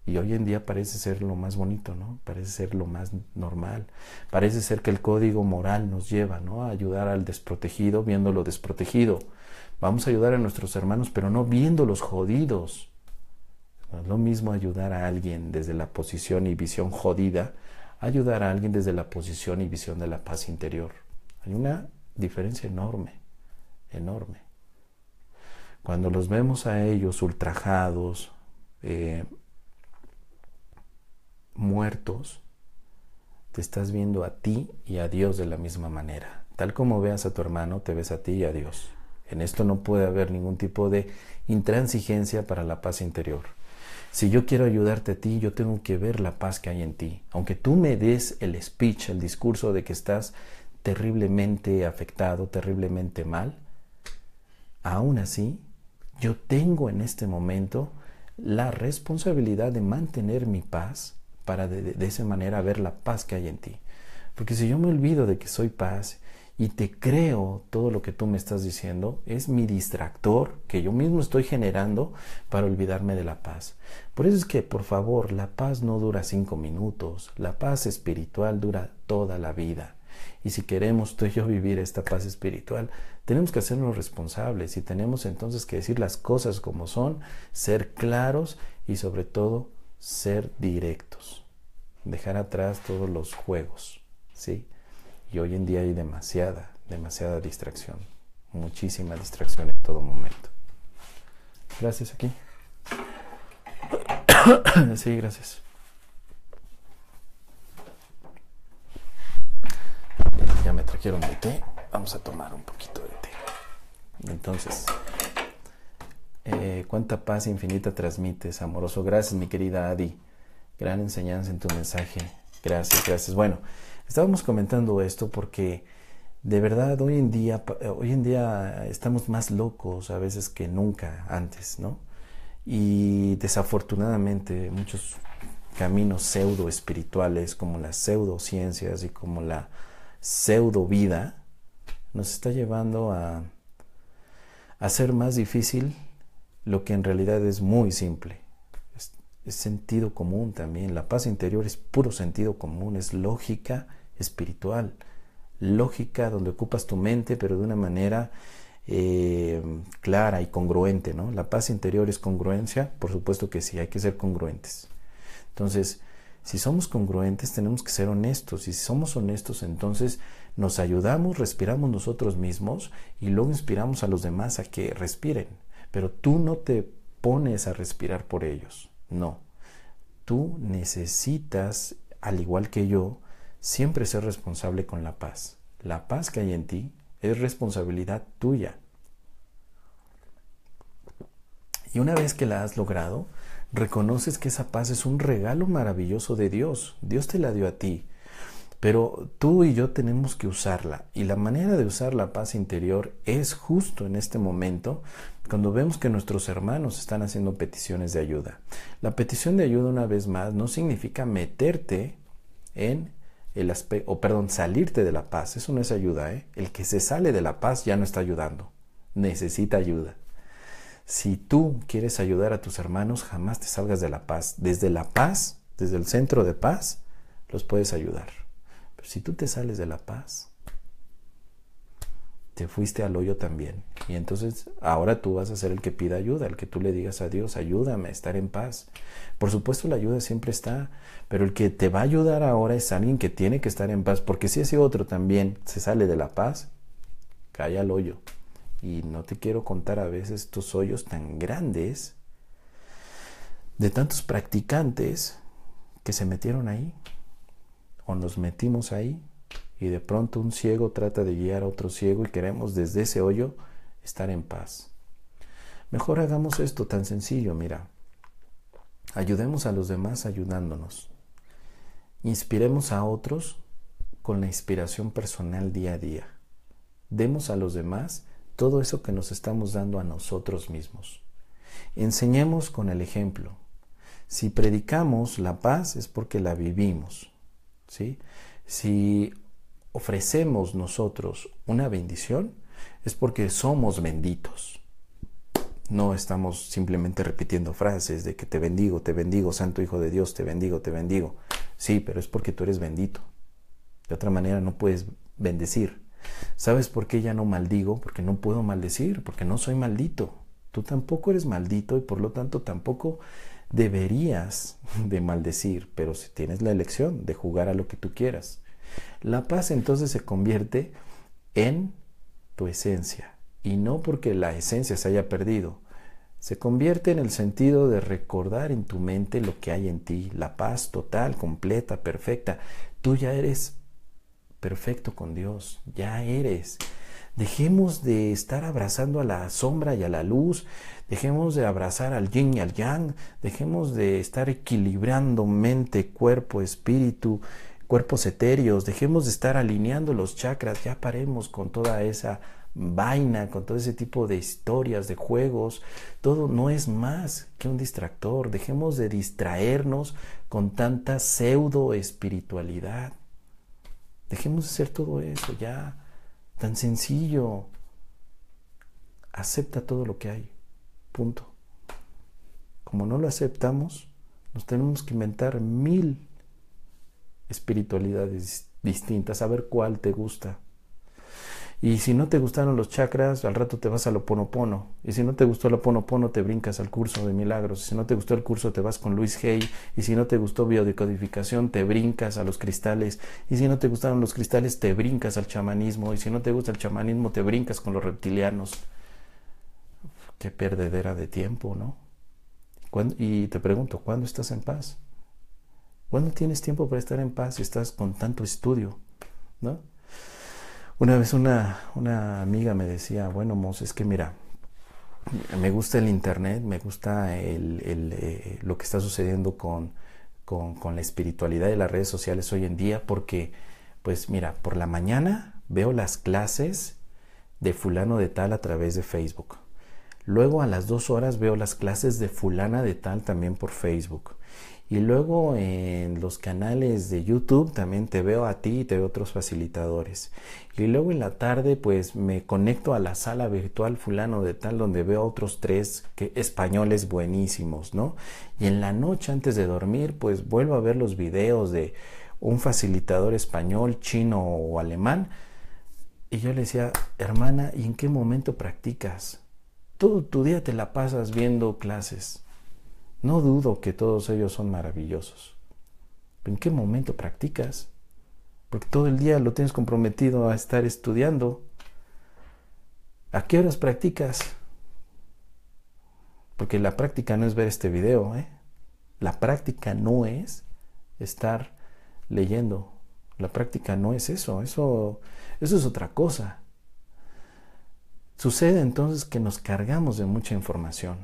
Y hoy en día parece ser lo más bonito, ¿no? Parece ser lo más normal. Parece ser que el código moral nos lleva, ¿no? A ayudar al desprotegido viéndolo desprotegido. Vamos a ayudar a nuestros hermanos, pero no viéndolos jodidos. Es lo mismo ayudar a alguien desde la posición y visión jodida, ayudar a alguien desde la posición y visión de la paz interior. Hay una diferencia enorme, enorme. Cuando los vemos a ellos ultrajados, eh, muertos, te estás viendo a ti y a Dios de la misma manera. Tal como veas a tu hermano, te ves a ti y a Dios. En esto no puede haber ningún tipo de intransigencia para la paz interior. Si yo quiero ayudarte a ti, yo tengo que ver la paz que hay en ti. Aunque tú me des el speech, el discurso de que estás terriblemente afectado, terriblemente mal, aún así, yo tengo en este momento la responsabilidad de mantener mi paz para de, esa manera ver la paz que hay en ti. Porque si yo me olvido de que soy paz y te creo todo lo que tú me estás diciendo, es mi distractor que yo mismo estoy generando para olvidarme de la paz. Por eso es que, por favor, la paz no dura cinco minutos, la paz espiritual dura toda la vida. Y si queremos tú y yo vivir esta paz espiritual, tenemos que hacernos responsables y tenemos entonces que decir las cosas como son, ser claros y sobre todo ser directos, dejar atrás todos los juegos, ¿sí? Y hoy en día hay demasiada, demasiada distracción, muchísima distracción en todo momento. Gracias aquí. sí, gracias. Ya me trajeron de té. Vamos a tomar un poquito de. Entonces, eh, cuánta paz infinita transmites, amoroso. Gracias, mi querida Adi. Gran enseñanza en tu mensaje. Gracias, gracias. Bueno, estábamos comentando esto porque de verdad hoy en día, hoy en día estamos más locos a veces que nunca antes, ¿no? Y desafortunadamente muchos caminos pseudo espirituales como las pseudociencias y como la pseudo vida nos está llevando a hacer más difícil lo que en realidad es muy simple. Es, sentido común también. La paz interior es puro sentido común, es lógica espiritual. Lógica donde ocupas tu mente, pero de una manera eh, clara y congruente. ¿no? La paz interior es congruencia, por supuesto que sí, hay que ser congruentes. Entonces, si somos congruentes, tenemos que ser honestos. Y si somos honestos, entonces nos ayudamos, respiramos nosotros mismos y luego inspiramos a los demás a que respiren pero tú no te pones a respirar por ellos, no. Tú necesitas, al igual que yo, siempre ser responsable con la paz. La paz que hay en ti es responsabilidad tuya. Y una vez que la has logrado, reconoces que esa paz es un regalo maravilloso de Dios. Dios te la dio a ti. Pero tú y yo tenemos que usarla. Y la manera de usar la paz interior es justo en este momento cuando vemos que nuestros hermanos están haciendo peticiones de ayuda. La petición de ayuda, una vez más, no significa meterte en el aspecto, o perdón, salirte de la paz. Eso no es ayuda, ¿eh? El que se sale de la paz ya no está ayudando. Necesita ayuda. Si tú quieres ayudar a tus hermanos, jamás te salgas de la paz. Desde la paz, desde el centro de paz, los puedes ayudar. Pero si tú te sales de la paz, te fuiste al hoyo también. Y entonces ahora tú vas a ser el que pida ayuda, el que tú le digas a Dios, ayúdame a estar en paz. Por supuesto la ayuda siempre está, pero el que te va a ayudar ahora es alguien que tiene que estar en paz, porque si ese otro también se sale de la paz, cae al hoyo. Y no te quiero contar a veces estos hoyos tan grandes de tantos practicantes que se metieron ahí o nos metimos ahí y de pronto un ciego trata de guiar a otro ciego y queremos desde ese hoyo estar en paz. Mejor hagamos esto tan sencillo, mira. Ayudemos a los demás ayudándonos. Inspiremos a otros con la inspiración personal día a día. Demos a los demás todo eso que nos estamos dando a nosotros mismos. Enseñemos con el ejemplo. Si predicamos la paz es porque la vivimos. ¿sí? Si ofrecemos nosotros una bendición, es porque somos benditos. No estamos simplemente repitiendo frases de que te bendigo, te bendigo, Santo Hijo de Dios, te bendigo, te bendigo. Sí, pero es porque tú eres bendito. De otra manera no puedes bendecir. ¿Sabes por qué ya no maldigo? Porque no puedo maldecir, porque no soy maldito. Tú tampoco eres maldito y por lo tanto tampoco deberías de maldecir, pero si tienes la elección de jugar a lo que tú quieras. La paz entonces se convierte en tu esencia y no porque la esencia se haya perdido. Se convierte en el sentido de recordar en tu mente lo que hay en ti, la paz total, completa, perfecta. Tú ya eres perfecto con Dios, ya eres. Dejemos de estar abrazando a la sombra y a la luz, dejemos de abrazar al yin y al yang, dejemos de estar equilibrando mente, cuerpo, espíritu, cuerpos etéreos, dejemos de estar alineando los chakras, ya paremos con toda esa vaina, con todo ese tipo de historias, de juegos, todo no es más que un distractor, dejemos de distraernos con tanta pseudo espiritualidad. Dejemos de hacer todo eso ya, tan sencillo. Acepta todo lo que hay. Punto. Como no lo aceptamos, nos tenemos que inventar mil espiritualidades distintas, a ver cuál te gusta. Y si no te gustaron los chakras, al rato te vas al Oponopono. Y si no te gustó el Oponopono, te brincas al curso de milagros. Y si no te gustó el curso, te vas con Luis Hay. Y si no te gustó biodecodificación, te brincas a los cristales. Y si no te gustaron los cristales, te brincas al chamanismo. Y si no te gusta el chamanismo, te brincas con los reptilianos. Qué perdedera de tiempo, ¿no? Y te pregunto, ¿cuándo estás en paz? ¿Cuándo tienes tiempo para estar en paz si estás con tanto estudio? ¿No? Una vez una, una amiga me decía, bueno, Mos, es que mira, me gusta el Internet, me gusta el, eh, lo que está sucediendo con, con, con, la espiritualidad de las redes sociales hoy en día, porque, pues mira, por la mañana veo las clases de fulano de tal a través de Facebook. Luego a las dos horas veo las clases de fulana de tal también por Facebook. Y luego en los canales de YouTube también te veo a ti y te veo otros facilitadores. Y luego en la tarde pues me conecto a la sala virtual fulano de tal donde veo a otros tres que, españoles buenísimos, ¿no? Y en la noche antes de dormir pues vuelvo a ver los videos de un facilitador español, chino o alemán. Y yo le decía, hermana, ¿y en qué momento practicas? Todo tu día te la pasas viendo clases no dudo que todos ellos son maravillosos. ¿En qué momento practicas? Porque todo el día lo tienes comprometido a estar estudiando. ¿A qué horas practicas? Porque la práctica no es ver este video, ¿eh? La práctica no es estar leyendo. La práctica no es eso, eso, eso es otra cosa. Sucede entonces que nos cargamos de mucha información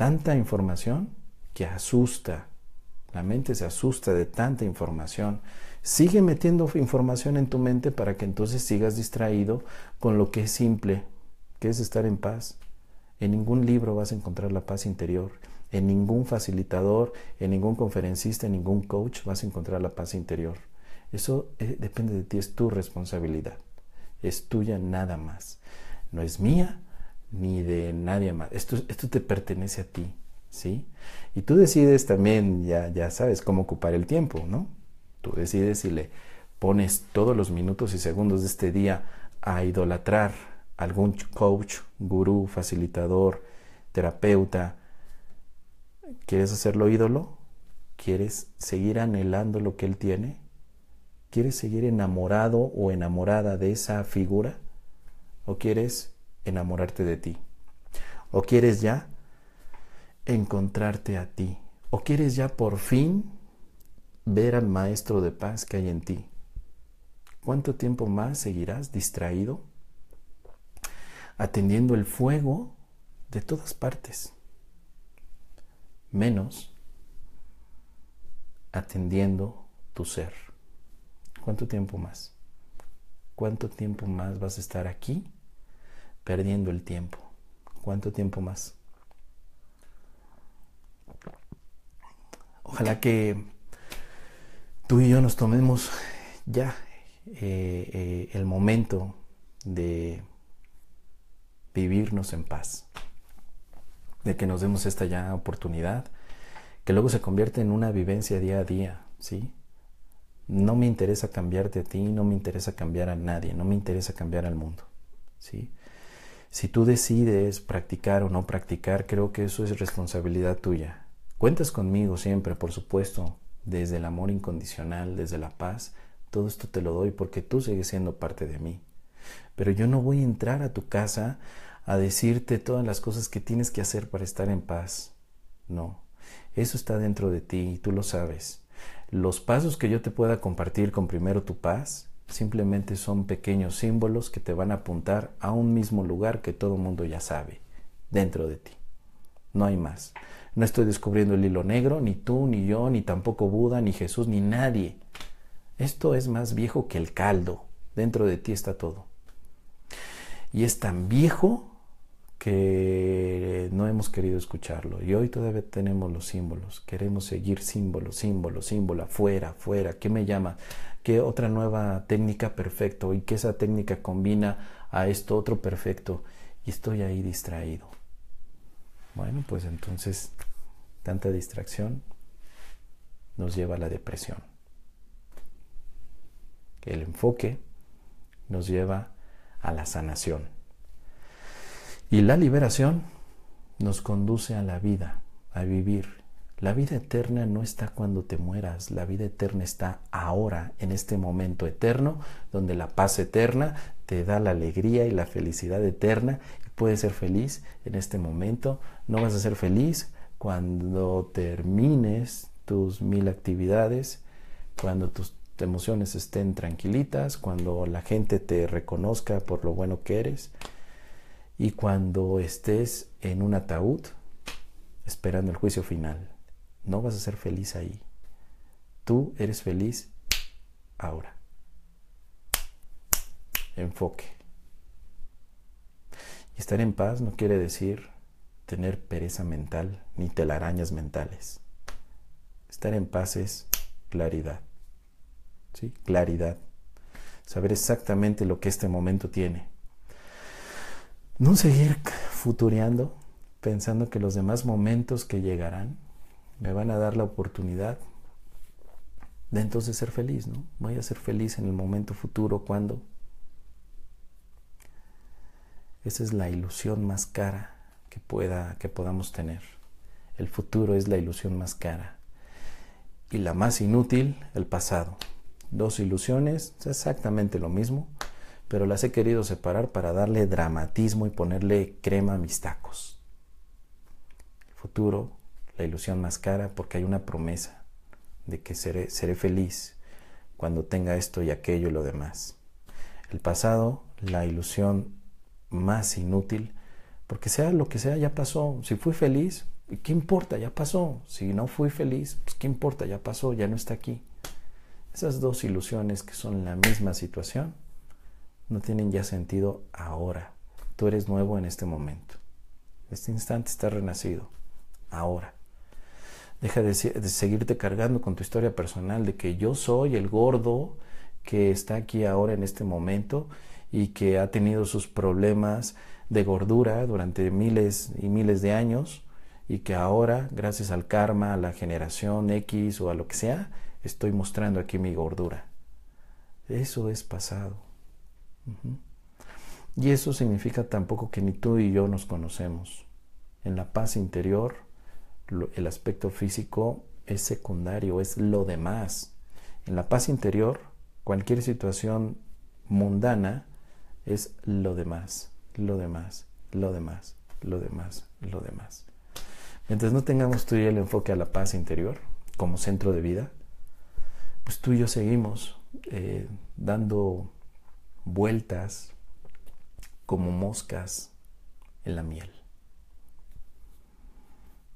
tanta información que asusta. La mente se asusta de tanta información. Sigue metiendo información en tu mente para que entonces sigas distraído con lo que es simple, que es estar en paz. En ningún libro vas a encontrar la paz interior. En ningún facilitador, en ningún conferencista, en ningún coach vas a encontrar la paz interior. Eso eh, depende de ti, es tu responsabilidad. Es tuya nada más. No es mía, ni de nadie más. Esto, esto te pertenece a ti, ¿sí? Y tú decides también, ya, ya sabes cómo ocupar el tiempo, ¿no? Tú decides si le pones todos los minutos y segundos de este día a idolatrar algún coach, gurú, facilitador, terapeuta. ¿Quieres hacerlo ídolo? ¿Quieres seguir anhelando lo que él tiene? ¿Quieres seguir enamorado o enamorada de esa figura? ¿O quieres enamorarte de ti? ¿O quieres ya encontrarte a ti? ¿O quieres ya por fin ver al Maestro de paz que hay en ti? ¿Cuánto tiempo más seguirás distraído? Atendiendo el fuego de todas partes. Menos atendiendo tu ser. ¿Cuánto tiempo más? ¿Cuánto tiempo más vas a estar aquí perdiendo el tiempo? ¿Cuánto tiempo más? Ojalá que tú y yo nos tomemos ya eh, eh, el momento de vivirnos en paz, de que nos demos esta ya oportunidad, que luego se convierte en una vivencia día a día, ¿sí? No me interesa cambiarte a ti, no me interesa cambiar a nadie, no me interesa cambiar al mundo, ¿sí? Si tú decides practicar o no practicar, creo que eso es responsabilidad tuya. Cuentas conmigo siempre, por supuesto, desde el amor incondicional, desde la paz, todo esto te lo doy porque tú sigues siendo parte de mí. Pero yo no voy a entrar a tu casa a decirte todas las cosas que tienes que hacer para estar en paz. No, eso está dentro de ti y tú lo sabes. Los pasos que yo te pueda compartir con primero tu paz simplemente son pequeños símbolos que te van a apuntar a un mismo lugar que todo mundo ya sabe, dentro de ti. No hay más. No estoy descubriendo el hilo negro, ni tú, ni yo, ni tampoco Buda, ni Jesús, ni nadie. Esto es más viejo que el caldo. Dentro de ti está todo. Y es tan viejo que no hemos querido escucharlo. Y hoy todavía tenemos los símbolos. Queremos seguir símbolo, símbolo, símbolo, afuera, afuera. ¿Qué me llama? ¿Qué otra nueva técnica perfecto? Y que esa técnica combina a esto otro perfecto. Y estoy ahí distraído. Bueno, pues entonces tanta distracción nos lleva a la depresión. El enfoque nos lleva a la sanación. Y la liberación nos conduce a la vida, a vivir. La vida eterna no está cuando te mueras, la vida eterna está ahora, en este momento eterno, donde la paz eterna te da la alegría y la felicidad eterna. Puedes ser feliz en este momento. No vas a ser feliz cuando termines tus mil actividades, cuando tus emociones estén tranquilitas, cuando la gente te reconozca por lo bueno que eres y cuando estés en un ataúd esperando el juicio final. No vas a ser feliz ahí. Tú eres feliz ahora. Enfoque. Y estar en paz no quiere decir tener pereza mental ni telarañas mentales. Estar en paz es claridad. ¿sí? Claridad. Saber exactamente lo que este momento tiene. No seguir futureando pensando que los demás momentos que llegarán me van a dar la oportunidad de entonces ser feliz, ¿no? Voy a ser feliz en el momento futuro cuando esa es la ilusión más cara que pueda que podamos tener. El futuro es la ilusión más cara y la más inútil, el pasado dos ilusiones, es exactamente lo mismo, pero las he querido separar para darle dramatismo y ponerle crema a mis tacos. El futuro, la ilusión más cara, porque hay una promesa de que seré, seré feliz cuando tenga esto y aquello y lo demás. El pasado, la ilusión más inútil, porque sea lo que sea, ya pasó. Si fui feliz, ¿qué importa? Ya pasó. Si no fui feliz, pues ¿qué importa? Ya pasó, ya no está aquí. Esas dos ilusiones que son la misma situación no tienen ya sentido ahora. Tú eres nuevo en este momento. Este instante está renacido. Ahora. Deja de, seguirte cargando con tu historia personal de que yo soy el gordo que está aquí ahora en este momento y que ha tenido sus problemas de gordura durante miles y miles de años y que ahora, gracias al karma, a la generación X o a lo que sea, estoy mostrando aquí mi gordura. Eso es pasado. Y eso significa tampoco que ni tú y yo nos conocemos. En la paz interior, el aspecto físico es secundario, es lo demás. En la paz interior, cualquier situación mundana es lo demás, lo demás, lo demás, lo demás, lo demás. Mientras no tengamos tú y el enfoque a la paz interior como centro de vida, pues tú y yo seguimos eh, dando vueltas como moscas en la miel.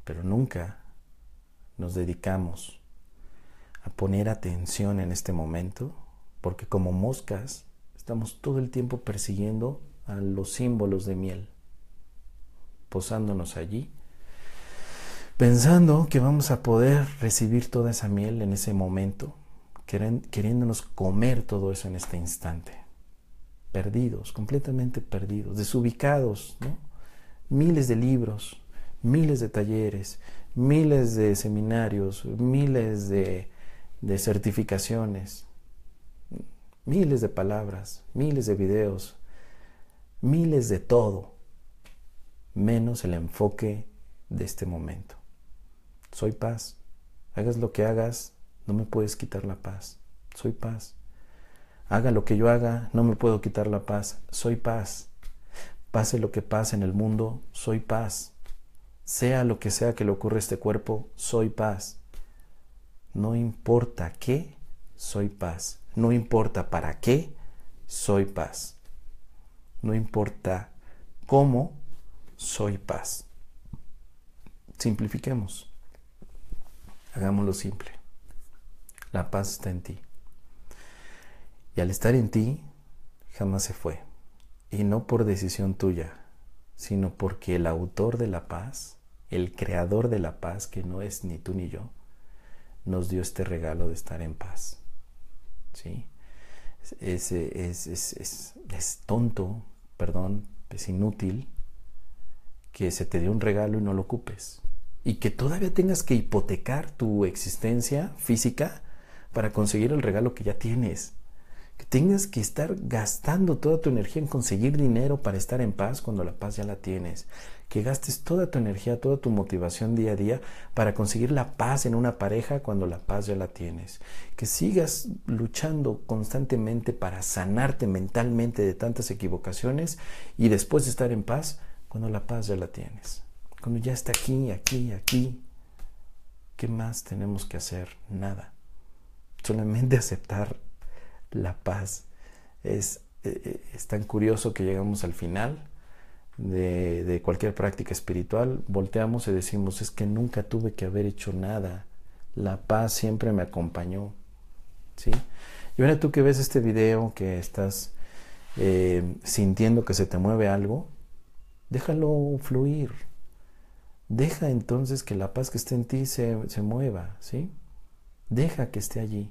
Pero nunca nos dedicamos a poner atención en este momento, porque como moscas estamos todo el tiempo persiguiendo a los símbolos de miel, posándonos allí, pensando que vamos a poder recibir toda esa miel en ese momento, queriéndonos comer todo eso en este instante perdidos, completamente perdidos, desubicados, ¿no? Miles de libros, miles de talleres, miles de seminarios, miles de, de certificaciones, miles de palabras, miles de videos, miles de todo, menos el enfoque de este momento. Soy paz. Hagas lo que hagas, no me puedes quitar la paz. Soy paz. Haga lo que yo haga, no me puedo quitar la paz. Soy paz. Pase lo que pase en el mundo, soy paz. Sea lo que sea que le ocurra a este cuerpo, soy paz. No importa qué, soy paz. No importa para qué, soy paz. No importa cómo, soy paz. Simplifiquemos. Hagámoslo simple. La paz está en ti. Y al estar en ti, jamás se fue. Y no por decisión tuya, sino porque el autor de la paz, el creador de la paz, que no es ni tú ni yo, nos dio este regalo de estar en paz. ¿Sí? Es, es, es, es, tonto, perdón, es inútil que se te dé un regalo y no lo ocupes. Y que todavía tengas que hipotecar tu existencia física para conseguir el regalo que ya tienes tengas que estar gastando toda tu energía en conseguir dinero para estar en paz cuando la paz ya la tienes, que gastes toda tu energía, toda tu motivación día a día para conseguir la paz en una pareja cuando la paz ya la tienes, que sigas luchando constantemente para sanarte mentalmente de tantas equivocaciones y después de estar en paz cuando la paz ya la tienes, cuando ya está aquí, aquí, aquí. ¿Qué más tenemos que hacer? Nada. Solamente aceptar la paz. Es, eh, eh, es tan curioso que llegamos al final de, cualquier práctica espiritual, volteamos y decimos, es que nunca tuve que haber hecho nada. La paz siempre me acompañó. ¿Sí? Y ahora tú que ves este video, que estás eh, sintiendo que se te mueve algo, déjalo fluir. Deja entonces que la paz que esté en ti se, se mueva, ¿sí? Deja que esté allí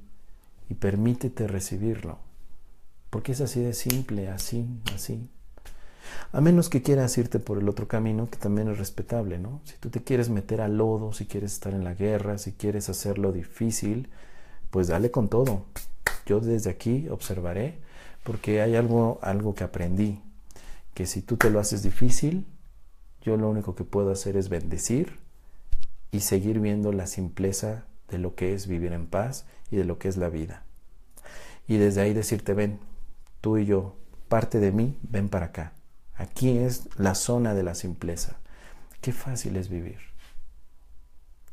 y permítete recibirlo. Porque es así de simple, así, así. A menos que quieras irte por el otro camino, que también es respetable, ¿no? Si tú te quieres meter al lodo, si quieres estar en la guerra, si quieres hacerlo difícil, pues dale con todo. Yo desde aquí observaré, porque hay algo, algo que aprendí, que si tú te lo haces difícil, yo lo único que puedo hacer es bendecir y seguir viendo la simpleza de lo que es vivir en paz y de lo que es la vida. Y desde ahí decirte, ven, tú y yo, parte de mí, ven para acá. Aquí es la zona de la simpleza. Qué fácil es vivir.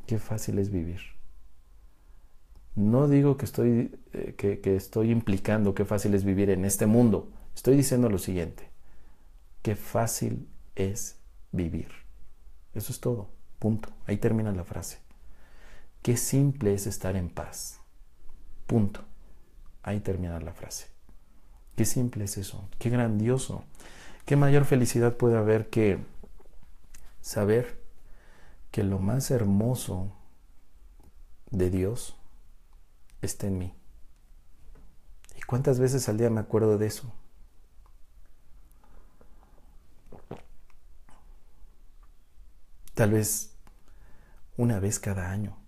Qué fácil es vivir. No digo que estoy, eh, que, que estoy implicando qué fácil es vivir en este mundo. Estoy diciendo lo siguiente. Qué fácil es vivir. Eso es todo. Punto. Ahí termina la frase. Qué simple es estar en paz. Punto. Ahí termina la frase. Qué simple es eso. Qué grandioso. Qué mayor felicidad puede haber que saber que lo más hermoso de Dios está en mí. ¿Y cuántas veces al día me acuerdo de eso? tal vez una vez cada año.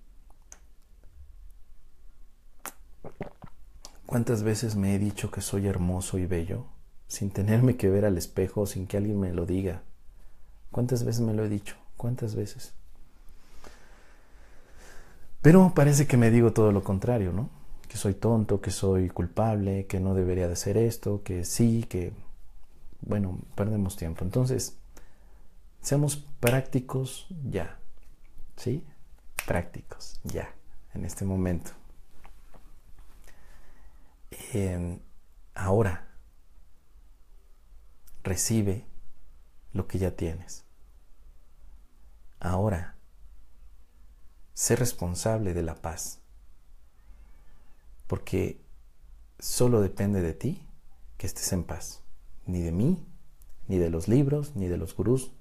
¿Cuántas veces me he dicho que soy hermoso y bello sin tenerme que ver al espejo, sin que alguien me lo diga? ¿Cuántas veces me lo he dicho? ¿Cuántas veces? Pero parece que me digo todo lo contrario, ¿no? Que soy tonto, que soy culpable, que no debería de hacer esto, que sí, que... Bueno, perdemos tiempo. Entonces, seamos prácticos ya. ¿Sí? Prácticos ya, en este momento. Ahora, recibe lo que ya tienes. Ahora, Sé responsable de la paz. Porque solo depende de ti que estés en paz. Ni de mí, ni de los libros, ni de los gurús.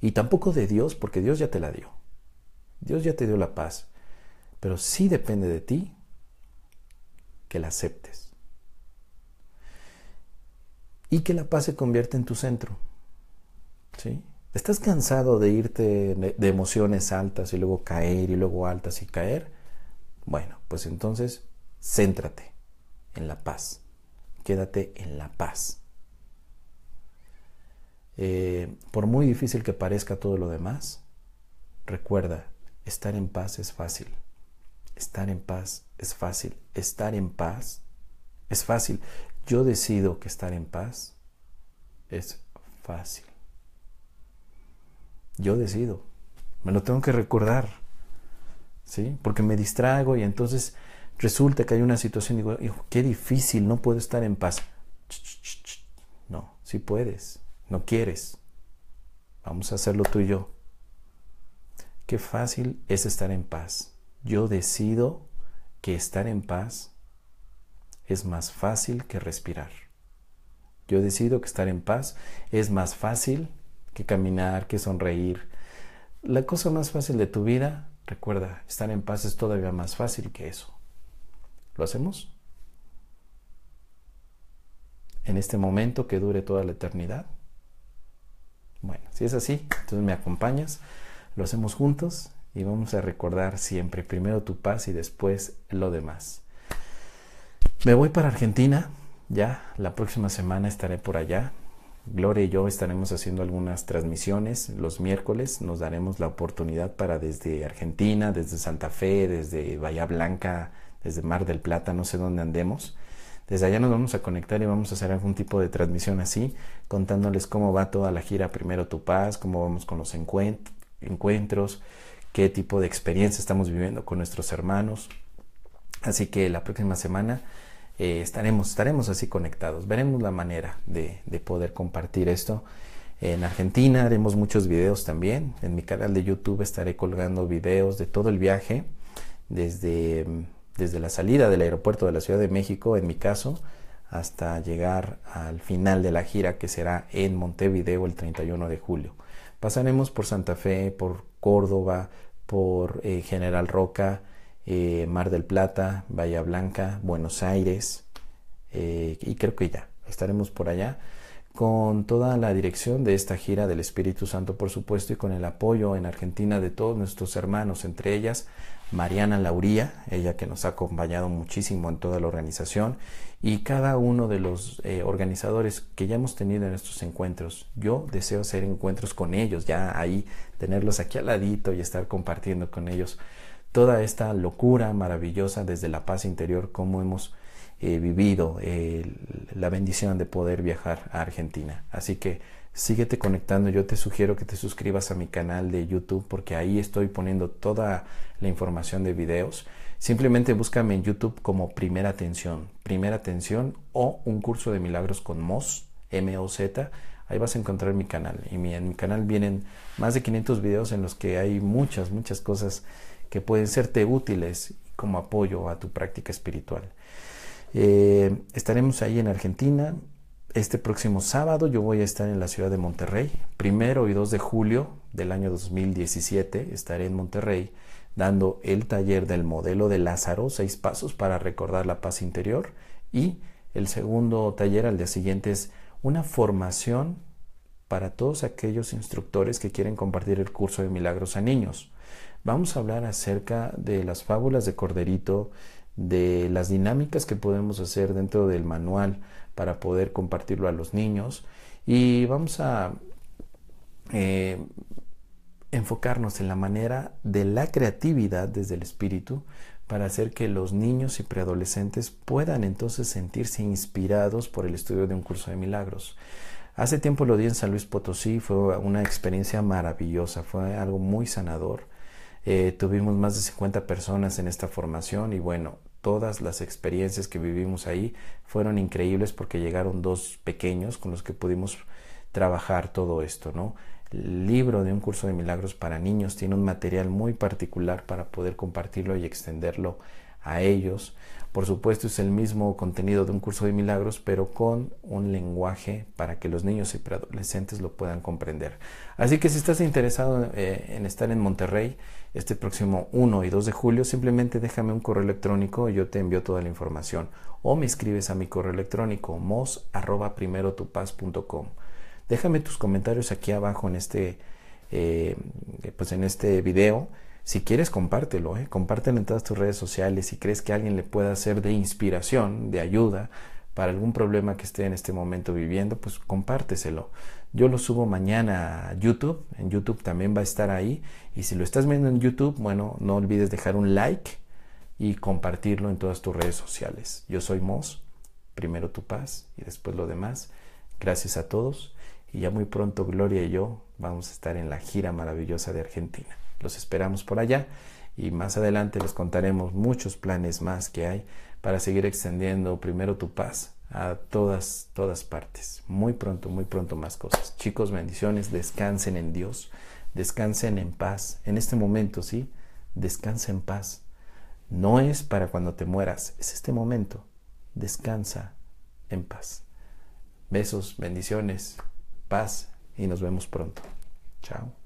Y tampoco de Dios, porque Dios ya te la dio. Dios ya te dio la paz. Pero sí depende de ti que la aceptes. Y que la paz se convierta en tu centro. ¿Sí? ¿Estás cansado de irte de emociones altas y luego caer y luego altas y caer? Bueno, pues entonces céntrate en la paz. Quédate en la paz. Eh, por muy difícil que parezca todo lo demás, recuerda, estar en paz es fácil. Estar en paz es fácil. Estar en paz es fácil. Yo decido que estar en paz es fácil. Yo decido. Me lo tengo que recordar. ¿Sí? Porque me distraigo y entonces resulta que hay una situación y digo, qué difícil, no puedo estar en paz. No, sí puedes, no quieres. Vamos a hacerlo tú y yo. Qué fácil es estar en paz. Yo decido que estar en paz es más fácil que respirar. Yo decido que estar en paz es más fácil que caminar, que sonreír. La cosa más fácil de tu vida, recuerda, estar en paz es todavía más fácil que eso. ¿Lo hacemos? En este momento que dure toda la eternidad. Bueno, si es así, entonces me acompañas, lo hacemos juntos y vamos a recordar siempre primero tu paz y después lo demás. Me voy para Argentina, ya la próxima semana estaré por allá. Gloria y yo estaremos haciendo algunas transmisiones los miércoles. Nos daremos la oportunidad para desde Argentina, desde Santa Fe, desde Bahía Blanca, desde Mar del Plata, no sé dónde andemos. Desde allá nos vamos a conectar y vamos a hacer algún tipo de transmisión así, contándoles cómo va toda la gira Primero Tu Paz, cómo vamos con los encuentros, qué tipo de experiencia estamos viviendo con nuestros hermanos. Así que la próxima semana eh, estaremos, estaremos así conectados. Veremos la manera de, poder compartir esto. En Argentina haremos muchos videos también. En mi canal de YouTube estaré colgando videos de todo el viaje, desde, desde la salida del aeropuerto de la Ciudad de México, en mi caso, hasta llegar al final de la gira que será en Montevideo el 31 de julio. Pasaremos por Santa Fe, por Córdoba, por eh, General Roca, eh, Mar del Plata, Bahía Blanca, Buenos Aires eh, y creo que ya estaremos por allá con toda la dirección de esta gira del Espíritu Santo, por supuesto, y con el apoyo en Argentina de todos nuestros hermanos, entre ellas Mariana Lauría, ella que nos ha acompañado muchísimo en toda la organización, y cada uno de los eh, organizadores que ya hemos tenido en estos encuentros. Yo deseo hacer encuentros con ellos, ya ahí tenerlos aquí al ladito y estar compartiendo con ellos toda esta locura maravillosa desde la paz interior, cómo hemos eh, vivido la bendición de poder viajar a Argentina. Así que síguete conectando, yo te sugiero que te suscribas a mi canal de YouTube porque ahí estoy poniendo toda la información de videos. Simplemente búscame en YouTube como Primera Atención, Primera Atención o un curso de milagros con MOZ, M-O-Z. Ahí vas a encontrar mi canal. Y en mi canal vienen más de 500 videos en los que hay muchas, muchas cosas que pueden serte útiles como apoyo a tu práctica espiritual. Eh, estaremos ahí en Argentina. Este próximo sábado yo voy a estar en la ciudad de Monterrey. Primero y 2 de julio del año 2017 estaré en Monterrey dando el taller del modelo de Lázaro, seis pasos para recordar la paz interior. Y el segundo taller al día siguiente es una formación para todos aquellos instructores que quieren compartir el curso de milagros a niños. Vamos a hablar acerca de las fábulas de Corderito, de las dinámicas que podemos hacer dentro del manual para poder compartirlo a los niños y vamos a eh, enfocarnos en la manera de la creatividad desde el espíritu para hacer que los niños y preadolescentes puedan entonces sentirse inspirados por el estudio de un curso de milagros. Hace tiempo lo di en San Luis Potosí, fue una experiencia maravillosa, fue algo muy sanador. Eh, tuvimos más de 50 personas en esta formación y bueno, todas las experiencias que vivimos ahí fueron increíbles porque llegaron dos pequeños con los que pudimos trabajar todo esto, ¿no? Libro de un curso de milagros para niños tiene un material muy particular para poder compartirlo y extenderlo a ellos. Por supuesto es el mismo contenido de un curso de milagros, pero con un lenguaje para que los niños y preadolescentes lo puedan comprender. Así que si estás interesado eh, en estar en Monterrey este próximo 1 y 2 de julio, simplemente déjame un correo electrónico y yo te envío toda la información. O me escribes a mi correo electrónico mos Déjame tus comentarios aquí abajo en este, eh, pues en este video si quieres, compártelo, ¿eh? compártelo en todas tus redes sociales. Si crees que alguien le pueda ser de inspiración, de ayuda para algún problema que esté en este momento viviendo, pues compárteselo. Yo lo subo mañana a YouTube. En YouTube también va a estar ahí. Y si lo estás viendo en YouTube, bueno, no olvides dejar un like y compartirlo en todas tus redes sociales. Yo soy Moss. Primero tu paz y después lo demás. Gracias a todos. Y ya muy pronto Gloria y yo vamos a estar en la gira maravillosa de Argentina. Los esperamos por allá y más adelante les contaremos muchos planes más que hay para seguir extendiendo primero tu paz a todas, todas partes. Muy pronto, muy pronto más cosas. Chicos, bendiciones, descansen en Dios, descansen en paz. En este momento, sí, descansa en paz. No es para cuando te mueras, es este momento. Descansa en paz. Besos, bendiciones, paz y nos vemos pronto. Chao.